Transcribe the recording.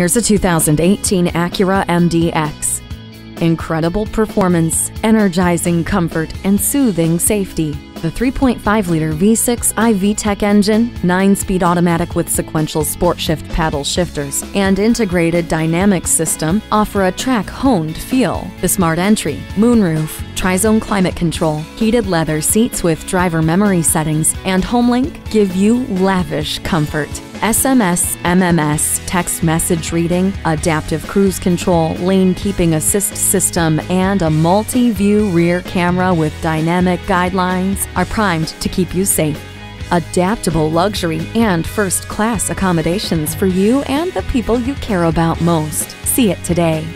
Here's a 2018 Acura MDX. Incredible performance, energizing comfort, and soothing safety. The 3.5 liter V6 iVTEC engine, 9 speed automatic with sequential sport shift paddle shifters, and integrated dynamic system offer a track honed feel. The smart entry, moonroof, tri-zone climate control, heated leather seats with driver memory settings, and HomeLink give you lavish comfort. SMS, MMS, text message reading, adaptive cruise control, lane keeping assist system, and a multi view rear camera with dynamic guidelines are primed to keep you safe. Adaptable luxury and first class accommodations for you and the people you care about most. See it today.